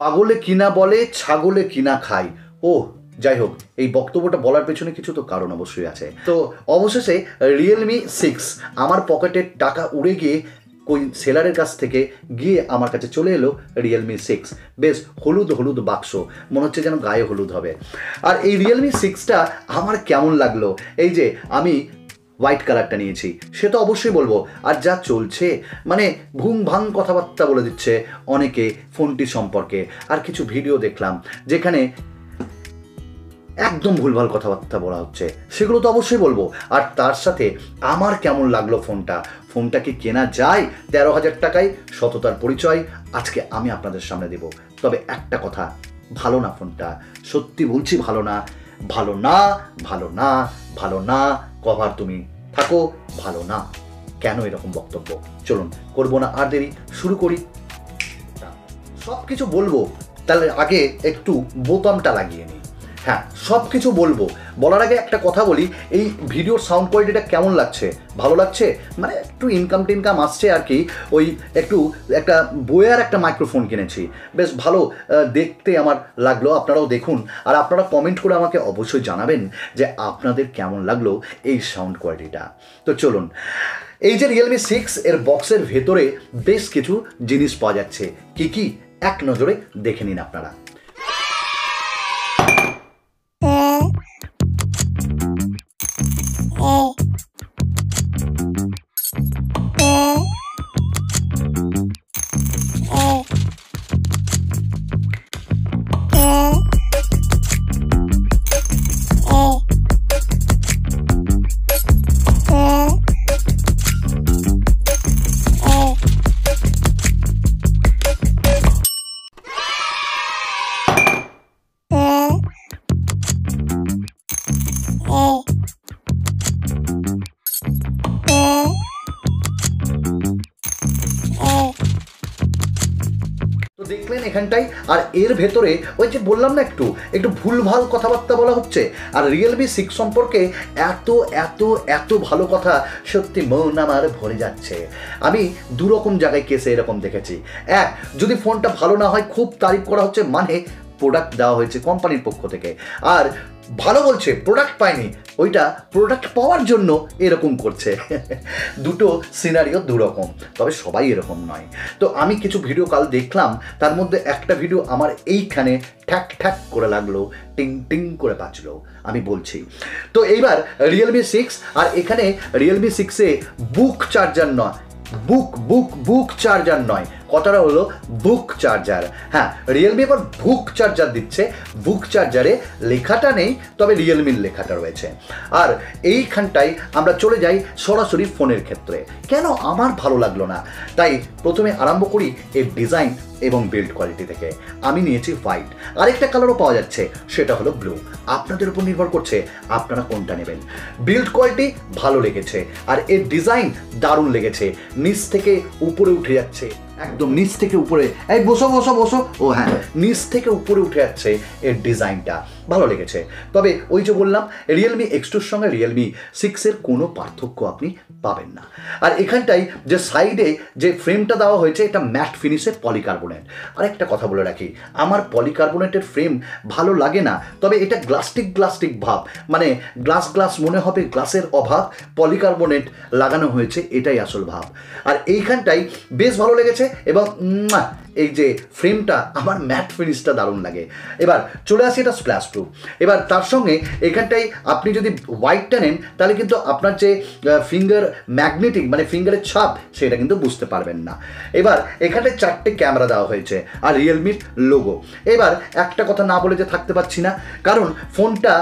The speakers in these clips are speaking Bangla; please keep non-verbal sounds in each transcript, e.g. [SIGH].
পাগলে কিনা বলে ছাগলে কিনা খায়। ও যাই হোক, এই বক্তব্যটা বলার পেছনে কিছু তো কারণ অবশ্যই আছে। তো অবশেষে রিয়েলমি সিক্স আমার পকেটের টাকা উড়ে গিয়ে ওই সেলারের কাছ থেকে গিয়ে আমার কাছে চলে এলো রিয়েলমি সিক্স বেশ হলুদ হলুদ বাক্স, মনে হচ্ছে যেন গায়ে হলুদ হবে। আর এই রিয়েলমি সিক্সটা আমার কেমন লাগল? এই যে আমি হোয়াইট কালারটা নিয়েছি, সে তো অবশ্যই বলব। আর যা চলছে মানে ভুং ভাং কথাবার্তা বলে দিচ্ছে অনেকে ফোনটি সম্পর্কে। আর কিছু ভিডিও দেখলাম, যেখানে একদম ভুলভাল কথাবার্তা বলা হচ্ছে। সেগুলো তো অবশ্যই বলব। আর তার সাথে আমার কেমন লাগল ফোনটা? ফোনটা কি কেনা যায়? তেরো হাজার টাকায় সততার পরিচয় আজকে আমি আপনাদের সামনে দেব। তবে একটা কথা, ভালো না ফোনটা? সত্যি বলছি ভালো না। ভালো না ভালো না ভালো না, কভার তুমি। থাকো, ভালো না। কেন এরকম বক্তব্য? চলুন, করব না আর দেরি, শুরু করি। সব কিছু বলব, তাহলে আগে একটু বোতামটা লাগিয়ে নিই। হ্যাঁ সব কিছু বলব। বলার আগে একটা কথা বলি, এই ভিডিওর সাউন্ড কোয়ালিটিটা কেমন লাগছে? ভালো লাগছে? মানে একটু ইনকাম টিনকাম আসছে আর কি, ওই একটু একটা বইয়ার একটা মাইক্রোফোন কিনেছি। বেশ ভালো দেখতে আমার লাগল, আপনারাও দেখুন। আর আপনারা কমেন্ট করে আমাকে অবশ্যই জানাবেন যে আপনাদের কেমন লাগল এই সাউন্ড কোয়ালিটিটা তো চলুন, এই যে রিয়েলমি সিক্স এর বক্সের ভেতরে বেশ কিছু জিনিস পাওয়া যাচ্ছে। কি কি? এক নজরে দেখে নিন আপনারা। তো এখানটাই। আর এর ভেতরে, ওই যে বললাম না একটু একটু ভুলভাল কথাবার্তা বলা হচ্ছে। আর রিয়েলমি সিক্স সম্পর্কে এত এত এত ভালো কথা সত্যি মন আমার ভরে যাচ্ছে। আমি দুরকম জায়গায় কেসে এরকম দেখেছি। এক, যদি ফোনটা ভালো না হয়, খুব তারিফ করা হচ্ছে মানে প্রোডাক্ট দেওয়া হয়েছে কোম্পানির পক্ষ থেকে। আর ভালো বলছে প্রোডাক্ট পায়নি, ওইটা প্রোডাক্ট পাওয়ার জন্য এরকম করছে। [LAUGHS] দুটো সিনারিও দুরকম, তবে সবাই এরকম নয়। তো আমি কিছু ভিডিও কাল দেখলাম, তার মধ্যে একটা ভিডিও আমার এইখানে ঠ্যাক ঠ্যাক করে লাগল, টিং টিং করে বাঁচলো আমি বলছি। তো এইবার রিয়েলমি সিক্স আর এখানে রিয়েলমি সিক্সে বুক চার্জার নয় বুক বুক বুক চার্জার নয় কথাটা হলো? বুক চার্জার হ্যাঁ রিয়েলমি এবার বুক চার্জার দিচ্ছে। বুক চার্জারে লেখাটা নেই, তবে রিয়েলমির লেখাটা রয়েছে। আর এইখানটায় আমরা চলে যাই সরাসরি ফোনের ক্ষেত্রে। কেন আমার ভালো লাগল না? তাই প্রথমে আরম্ভ করি এর ডিজাইন এবং বিল্ড কোয়ালিটি থেকে। আমি নিয়েছি হোয়াইট আরেকটা কালারও পাওয়া যাচ্ছে, সেটা হলো ব্লু আপনাদের উপর নির্ভর করছে আপনারা কোনটা নেবেন। বিল্ড কোয়ালিটি ভালো লেগেছে, আর এর ডিজাইন দারুণ লেগেছে। নিচ থেকে উপরে উঠে যাচ্ছে। একদম নিচ থেকে উপরে। এই বসো বসো বসো। ও হ্যাঁ নিচ থেকে উপরে উঠে যাচ্ছে এর ডিজাইনটা ভালো লেগেছে। তবে ওই যে বললাম রিয়েলমি এক্সটুর সঙ্গে রিয়েলমি সিক্সের কোনো পার্থক্য আপনি পাবেন না। আর এখানটাই যে সাইডে যে ফ্রেমটা দেওয়া হয়েছে, এটা ম্যাট ফিনিশের পলিকার্বনেট আর একটা কথা বলে রাখি, আমার পলিকার্বনেটের ফ্রেম ভালো লাগে না, তবে এটা গ্লাস্টিক গ্লাস্টিক ভাব। মানে গ্লাস গ্লাস মনে হবে গ্লাসের অভাব পলিকার্বনেট লাগানো হয়েছে, এটাই আসল ভাব। আর এইখানটাই বেশ ভালো লেগেছে এবং এই যে ফ্রেমটা আমার ম্যাট ফিনিশটা দারুণ লাগে। এবার চলে আসি এটা স্প্ল্যাশ প্রুফ এবার তার সঙ্গে এখানটাই আপনি যদি হোয়াইটটা নেন, তাহলে কিন্তু আপনার যে ফিঙ্গার ম্যাগনেটিক মানে ফিঙ্গারের ছাপ, সেটা কিন্তু বুঝতে পারবেন না। এবার এখানে চারটে ক্যামেরা দেওয়া হয়েছে, আর রিয়েলমির লোগো এবার একটা কথা না বলে যে থাকতে পারছি না, কারণ ফোনটা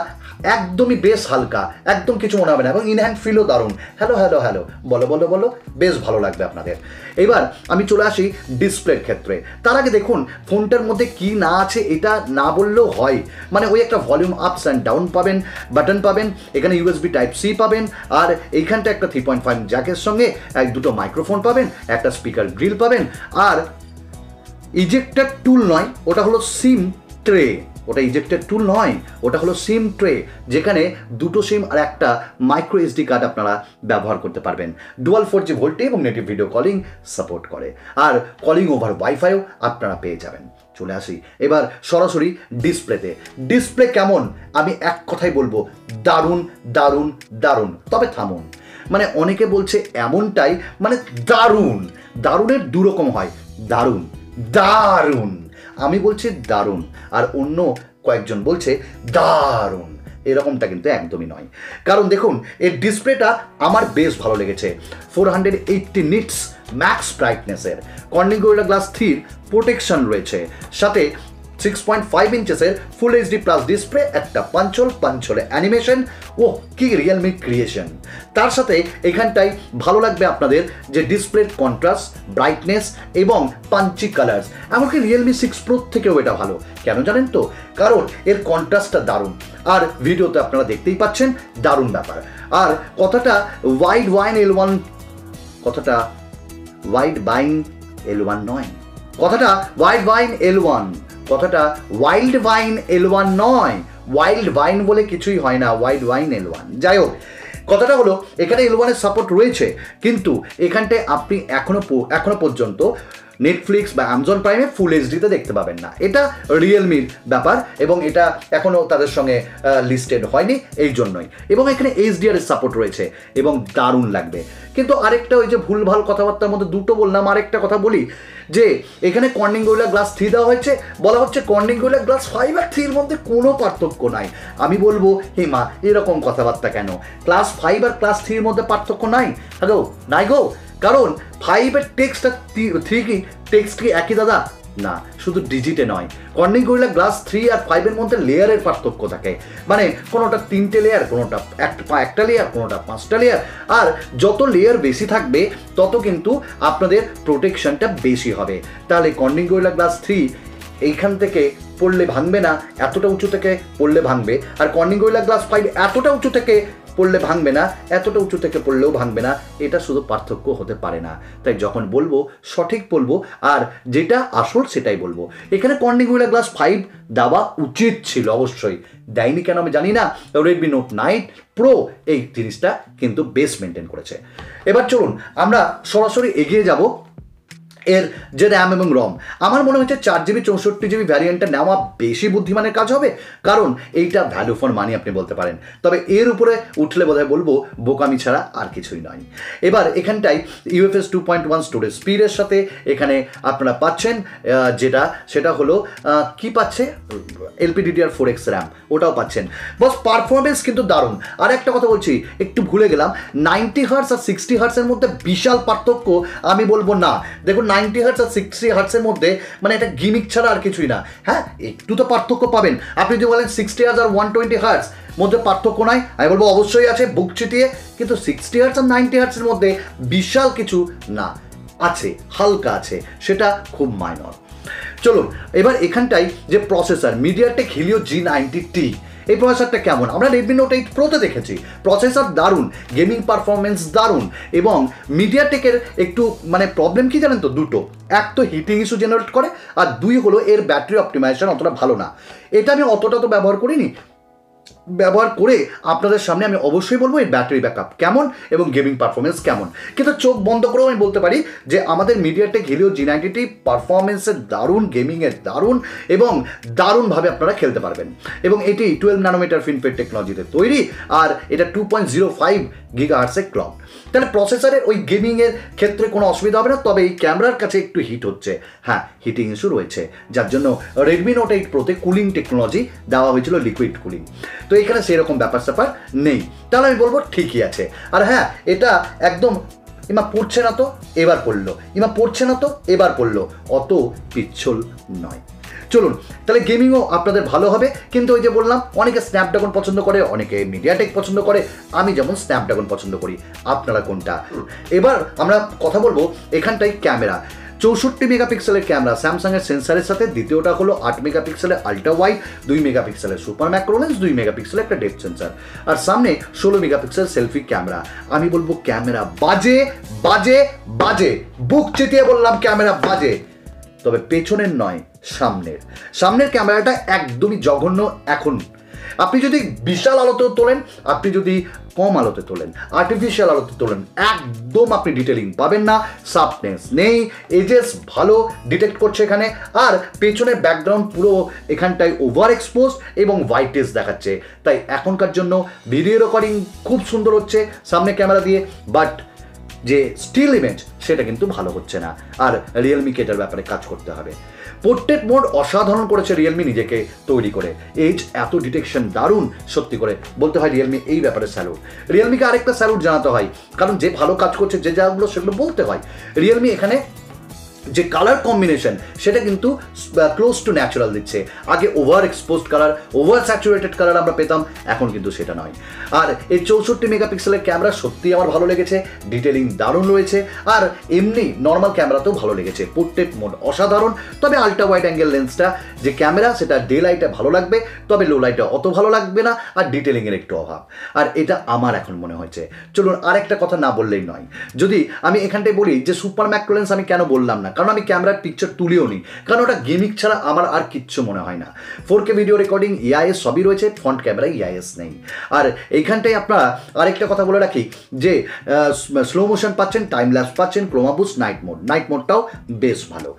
একদমই বেশ হালকা, একদম কিছু মনে হবে না, এবং ইনহ্যান্ড ফিলও দারুণ। হ্যালো হ্যালো হ্যালো বলো বলো বলো, বেশ ভালো লাগবে আপনাদের। এবার আমি চলে আসি ডিসপ্লের ক্ষেত্রে। তার আগে দেখুন, ফোনটার মধ্যে কি না আছে এটা না বললেও হয়। মানে ওই একটা ভলিউম আপস অ্যান্ড ডাউন পাবেন বাটন পাবেন, এখানে ইউএসবি টাইপ সি পাবেন, আর এইখানটা একটা থ্রি পয়েন্ট ফাইভ জ্যাকের সঙ্গে এক দুটো মাইক্রোফোন পাবেন, একটা স্পিকার গ্রিল পাবেন, আর ইজেক্টার টুল নয়, ওটা হলো সিম ট্রে ওটা ইজেক্টেড টুল নয়, ওটা হলো সিম ট্রে যেখানে দুটো সিম আর একটা মাইক্রো এসডি কার্ড আপনারা ব্যবহার করতে পারবেন। ডুয়াল ফোর জি ভোল্টে এবং নেটিভ ভিডিও কলিং সাপোর্ট করে। আর কলিং ওভার ওয়াইফাইও আপনারা পেয়ে যাবেন। চলে আসি। এবার সরাসরি ডিসপ্লেতে ডিসপ্লে কেমন? আমি এক কথাই বলব, দারুণ দারুণ দারুণ। তবে থামুন। মানে অনেকে বলছে এমনটাই মানে দারুণ। দারুণের দুরকম হয়। দারুণ। দারুণ। আমি বলছি দারুণ, আর অন্য কয়েকজন বলছে দারুণ। এরকমটা কিন্তু একদমই নয়। কারণ দেখুন এর ডিসপ্লেটা আমার বেশ ভালো লেগেছে। Four hundred eighty nits max ব্রাইটনেসের Corning গোল্ডা glass থ্রির প্রোটেকশন রয়েছে। সাথে সিক্স পয়েন্ট ফাইভ ইঞ্চেসের ফুল এইচডি প্লাস ডিসপ্লে একটা পাঞ্চল পাঞ্চলে অ্যানিমেশন ও কি রিয়েলমি ক্রিয়েশন তার সাথে এখানটায় ভালো লাগবে আপনাদের যে ডিসপ্লের কন্ট্রাস্ট ব্রাইটনেস এবং পাঞ্চি কালার্স এমনকি রিয়েলমি সিক্স প্রো থেকেও এটা ভালো। কেন জানেন তো? কারণ এর কন্ট্রাস্টটা দারুণ। আর ভিডিওতে আপনারা দেখতেই পাচ্ছেন, দারুণ ব্যাপার। আর কথাটা ওয়াইড ওয়াইন এল ওয়ান কথাটা ওয়াইড বাইন এল ওয়ান নয়। কথাটা ওয়াইড ওয়াইন এল ওয়ান কথাটা ওয়াইল্ড ওয়াইন এল ওয়ান নয়। ওয়াইল্ড ওয়াইন বলে কিছুই হয় না ওয়াইল্ড ওয়াইন এল ওয়ান যাই হোক, কথাটা হলো, এখানে এল ওয়ানের সাপোর্ট রয়েছে, কিন্তু এখানটায় আপনি এখনও এখনও পর্যন্ত নেটফ্লিক্স বা অ্যামাজন প্রাইমে ফুল এইচডিতে দেখতে পাবেন না। এটা রিয়েলমির ব্যাপার, এবং এটা এখনও তাদের সঙ্গে লিস্টেড হয়নি, এই জন্যই। এবং এখানে এইচডিআর এর সাপোর্ট রয়েছে, এবং দারুণ লাগবে। কিন্তু আরেকটা ওই যে ভুলভাল কথাবার্তার মধ্যে দুটো বললাম, আরেকটা কথা বলি, যে এখানে কর্নিং গোয়েলা গ্লাস থ্রি দেওয়া হয়েছে, বলা হচ্ছে কর্নিং গোয়েলা গ্লাস ফাইভ আর থ্রির মধ্যে কোনো পার্থক্য নাই। আমি বলব হেমা এরকম কথাবার্তা কেন? ক্লাস ফাইভ আর ক্লাস থ্রির মধ্যে পার্থক্য নাই? হ্যালো নাই গো। কারণ ফাইভের টেক্সট আর থ্রি কি টেক্সট কি একই দাদা? না, শুধু ডিজিটে নয়। কর্নিং গরিলা গ্লাস থ্রি আর ফাইভের মধ্যে লেয়ারের পার্থক্য থাকে। মানে কোনোটা তিনটে লেয়ার কোনোটা একটা লেয়ার কোনোটা পাঁচটা লেয়ার আর যত লেয়ার বেশি থাকবে, তত কিন্তু আপনাদের প্রোটেকশনটা বেশি হবে। তাহলে কর্নিং গরিলা গ্লাস থ্রি এইখান থেকে পড়লে ভাঙবে না, এতটা উঁচু থেকে পড়লে ভাঙবে। আর কর্নিং গরিলা গ্লাস ফাইভ এতটা উঁচু থেকে পড়লে ভাঙবে না, এতটা উঁচু থেকে পড়লেও ভাঙবে না, এটা শুধু পার্থক্য হতে পারে না। তাই যখন বলব, সঠিক বলব, আর যেটা আসল সেটাই বলব। এখানে কর্নিগুলা গ্লাস ফাইভ দেওয়া উচিত ছিল অবশ্যই। দেয়নি কেন আমি জানি না। রেডমি নোট নাইন প্রো এই জিনিসটা কিন্তু বেস মেনটেন করেছে। এবার চলুন, আমরা সরাসরি এগিয়ে যাব এর যে র্যাম এবং রম আমার মনে হচ্ছে চার জিবি চৌষট্টি জিবি ভ্যারিয়েন্টটা নেওয়া বেশি বুদ্ধিমানের কাজ হবে, কারণ এইটা ভ্যালু ফর মানি আপনি বলতে পারেন। তবে এর উপরে উঠলে বোধহয় বলব, বোকামি ছাড়া আর কিছুই নয়। এবার এখানটায় UFS two point one storage স্পিডের সাথে এখানে আপনারা পাচ্ছেন যেটা, সেটা হলো কি পাচ্ছে? এলপিডিডিআর ফোর এক্স র্যাম ওটাও পাচ্ছেন। বস পারফরমেন্স কিন্তু দারুণ। আর একটা কথা বলছি, একটু ভুলে গেলাম নাইনটি হার্স আর সিক্সটি হার্সের মধ্যে বিশাল পার্থক্য আমি বলব না। দেখুন নাইনটি হার্টস আর সিক্সটি হার্টসের মধ্যে মানে এটা গিমিক ছাড়া আর কিছুই না। হ্যাঁ? একটু তো পার্থক্য পাবেন। আপনি যদি বলেন সিক্সটি হার্টস আর ওয়ান টোয়েন্টি হার্টস মধ্যে পার্থক্য নাই। আমি বলব অবশ্যই আছে, বুক চিটিয়ে। কিন্তু সিক্সটি হার্টস আর নাইনটি হার্টসের মধ্যে বিশাল কিছু না, আছে, হালকা আছে। সেটা খুব মাইনর চলুন, এবার এখানটাই যে processor MediaTek Helio G ninety T এই প্রসেসরটা কেমন? আমরা রেডমি নোট এইট প্রোতে দেখেছি। প্রসেসর দারুণ গেমিং পারফরমেন্স দারুণ এবং মিডিয়াটেকের একটু মানে প্রবলেম কি জানেন তো? দুটো। এক তো হিটিং ইস্যু জেনারেট করে, আর দুই হলো এর ব্যাটারি অপটিমাইজেশন অতটা ভালো না। এটা আমি অতটা তো ব্যবহার করিনি। ব্যবহার করে আপনাদের সামনে আমি অবশ্যই বলব এই ব্যাটারি ব্যাকআপ কেমন এবং গেমিং পারফরমেন্স কেমন। কিন্তু চোখ বন্ধ করেও আমি বলতে পারি যে আমাদের মিডিয়াটেক হিলিও জি নাইনটিটি পারফরমেন্সের দারুণ গেমিংয়ের দারুণ এবং দারুণভাবে আপনারা খেলতে পারবেন। এবং এটি টুয়েলভ ন্যানোমিটার ফিনফেড টেকনোলজিতে তৈরি। আর এটা two point zero five giga আর্টসের ক্লক তাহলে প্রসেসরের ওই গেমিংয়ের ক্ষেত্রে কোনো অসুবিধা হবে না, তবে এই ক্যামেরার কাছে একটু হিট হচ্ছে। হ্যাঁ হিটিং ইস্যু রয়েছে। যার জন্য রেডমি নোট এইট প্রোতে কুলিং টেকনোলজি দেওয়া হয়েছিল লিকুইড কুলিং তো এখানে সেরকম ব্যাপার স্যাপার নেই। তাহলে আমি বলব ঠিকই আছে। আর হ্যাঁ এটা একদম ইমা পড়ছে না তো, এবার পড়ল। ইমা পড়ছে না তো, এবার পড়ল। অত পিচ্ছল নয়। চলুন, তাহলে গেমিংও আপনাদের ভালো হবে, কিন্তু ওই যে বললাম, অনেকে স্ন্যাপড্রাগন পছন্দ করে, অনেকে মিডিয়াটেক পছন্দ করে, আমি যেমন স্ন্যাপড্রাগন পছন্দ করি, আপনারা কোনটা? এবার আমরা কথা বলব এখানটাই ক্যামেরা। চৌষট্টি মেগাপিক্সেলের ক্যামেরা স্যামসাংয়ের সেন্সারের সাথে, দ্বিতীয়টা হলো আট মেগাপিক্সেলের আল্ট্রা ওয়াইড দুই মেগাপিক্সেলের সুপার ম্যাক্রোলেন্স দুই মেগাপিক্সেলের একটা ডেপ সেন্সার আর সামনে ষোলো মেগাপিক্সেল সেলফি ক্যামেরা আমি বলব ক্যামেরা বাজে বাজে বাজে। বুক চেতিয়ে বললাম, ক্যামেরা বাজে। তবে পেছনের নয় সামনের। সামনের ক্যামেরাটা একদমই জঘন্য এখন। আপনি যদি বিশাল আলোতে তোলেন, আপনি যদি কম আলোতে তোলেন আর্টিফিশিয়াল আলোতে তোলেন, একদম আপনি ডিটেলিং পাবেন না সাফনেস নেই এজেস ভালো ডিটেক্ট করছে এখানে, আর পেছনের ব্যাকগ্রাউন্ড পুরো এখানটায় ওভার এক্সপোজ এবং হোয়াইটেস দেখাচ্ছে। তাই এখনকার জন্য ভিডিও রেকর্ডিং খুব সুন্দর হচ্ছে সামনে ক্যামেরা দিয়ে বাট যে স্টিল ইমেজ সেটা কিন্তু ভালো হচ্ছে না। আর রিয়েলমিকে এটার ব্যাপারে কাজ করতে হবে। পোর্ট্রেট মোড অসাধারণ করেছে রিয়েলমি নিজেকে তৈরি করে। এইচ এত ডিটেকশন দারুণ, সত্যি করে। বলতে হয় রিয়েলমি এই ব্যাপারে স্যালুট রিয়েলমিকে আরেকটা স্যালুট জানাতে হয়। কারণ যে ভালো কাজ করছে, যে যাগুলো সেগুলো বলতে হয়। রিয়েলমি এখানে যে কালার কম্বিনেশন সেটা কিন্তু ক্লোজ টু ন্যাচারাল দিচ্ছে। আগে over exposed colour over saturated colour আমরা পেতাম, এখন কিন্তু সেটা নয়। আর এই চৌষট্টি মেগাপিক্সেলের ক্যামেরা সত্যিই আমার ভালো লেগেছে ডিটেলিং দারুণ রয়েছে, আর এমনি নর্মাল ক্যামেরাতেও ভালো লেগেছে। পোর্ট্রেট মোড অসাধারণ, তবে আল্ট্রা ওয়াইড অ্যাঙ্গেল লেন্সটা যে ক্যামেরা সেটা ডে লাইটে ভালো লাগবে, তবে লো লাইটে অত ভালো লাগবে না, আর ডিটেলিংয়ের একটু অভাব। আর এটা আমার এখন মনে হয়েছে। চলুন আরেকটা কথা না বললেই নয়। যদি আমি এখানটায় বলি যে সুপার ম্যাক্রো লেন্স আমি কেন বললাম না কারণ আমি ক্যামেরার পিকচার তুলিও নি। কারণ ওটা গেমিং ছাড়া আমার আর কিচ্ছু মনে হয় না। Four K video recording EIS সবই রয়েছে ফ্রন্ট ক্যামেরায় ইআইএস নেই। আর এইখানটায় আপনারা আরেকটা কথা বলে রাখি, যে স্লো মোশন পাচ্ছেন টাইম ল্যাপস পাচ্ছেন, chroma boost night mode night মোডটাও বেশ ভালো।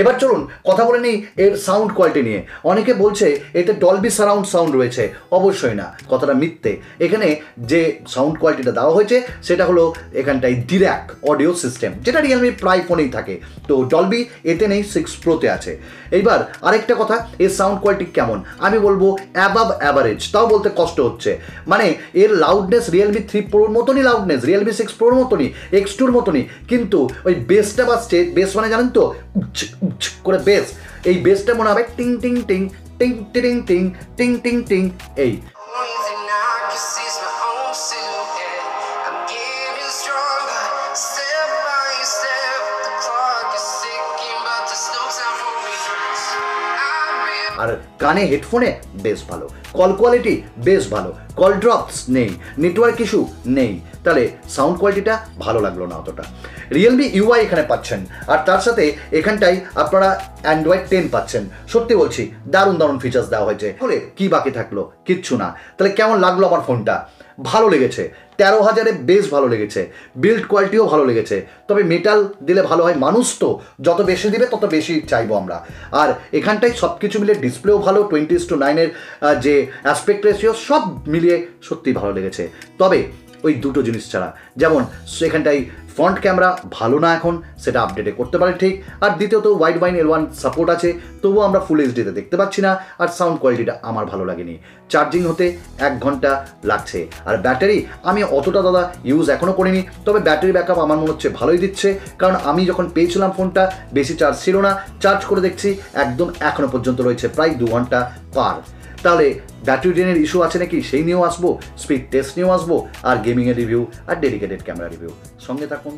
এবার চলুন, কথা বলে নিই এর সাউন্ড কোয়ালিটি নিয়ে। অনেকে বলছে, এতে ডলবি সারাউন্ড সাউন্ড রয়েছে। অবশ্যই না, কথাটা মিথ্যে। এখানে যে সাউন্ড কোয়ালিটিটা দেওয়া হয়েছে, সেটা হলো এখানটায় ডিরেক্ট অডিও সিস্টেম যেটা রিয়েলমির প্রায় ফোনেই থাকে। তো ডলবি এতে নেই সিক্স প্রোতে আছে। এইবার আরেকটা কথা, এর সাউন্ড কোয়ালিটি কেমন? আমি বলব অ্যাবাভ অ্যাভারেজ তাও বলতে কষ্ট হচ্ছে। মানে এর লাউডনেস রিয়েলমি থ্রি প্রোর মতনই লাউডনেস রিয়েলমি সিক্স প্রোর মতনই এক্স টুর মতনই, কিন্তু ওই বেসটা বাজছে বেস মানে জানেন তো করে বেস এই বেসটা মনে হবে টিং টিং টিং টিং টিং টিং টিং টিং টিং, এই। আর কানে হেডফোনে বেশ ভালো। কল কোয়ালিটি বেশ ভালো। কল ড্রপস নেই। নেটওয়ার্ক ইস্যু নেই। তাহলে সাউন্ড কোয়ালিটিটা ভালো লাগল না অতটা। রিয়েলমি ইউআই এখানে পাচ্ছেন। আর তার সাথে এখানটাই আপনারা অ্যান্ড্রয়েড টেন পাচ্ছেন। সত্যি বলছি, দারুণ দারুণ ফিচার্স দেওয়া হয়েছে। ফলে কি বাকি থাকল? কিচ্ছু না। তাহলে কেমন লাগল আমার ফোনটা ভালো লেগেছে। তেরো হাজারে বেশ ভালো লেগেছে। বিল্ড কোয়ালিটিও ভালো লেগেছে। তবে মেটাল দিলে ভালো হয় মানুষ তো। যত বেশি দিবে, তত বেশি চাইব আমরা। আর এখানটায় সব কিছু মিলে ডিসপ্লেও ভালো টোয়েন্টি টু নাইনের যে অ্যাসপেক্ট রেশিও সব মিলিয়ে সত্যি ভালো লেগেছে। তবে ওই দুটো জিনিস ছাড়া, যেমন সেখানটায় ফ্রন্ট ক্যামেরা ভালো না এখন, সেটা আপডেটে করতে পারে ঠিক। আর দ্বিতীয়ত ওয়াইড বাইন এল ওয়ান সাপোর্ট আছে, তবুও আমরা ফুল এইচডিতে দেখতে পাচ্ছি না, আর সাউন্ড কোয়ালিটিটা আমার ভালো লাগেনি। চার্জিং হতে এক ঘণ্টা লাগছে। আর ব্যাটারি আমি অতটা দাদা ইউজ এখনও করিনি, তবে ব্যাটারি ব্যাকআপ আমার মনে হচ্ছে ভালোই দিচ্ছে। কারণ আমি যখন পেয়েছিলাম ফোনটা বেশি চার্জ ছিল না চার্জ করে দেখছি, একদম এখনও পর্যন্ত রয়েছে প্রায় দু ঘণ্টা পার। তাহলে ব্যাটারি ড্রেনের ইস্যু আছে নাকি? সেই নিয়েও আসব স্পিড টেস্ট নিয়েও আসব, আর গেমিংয়ের রিভিউ আর ডেডিকেটেড ক্যামেরা রিভিউ সঙ্গে থাকুন।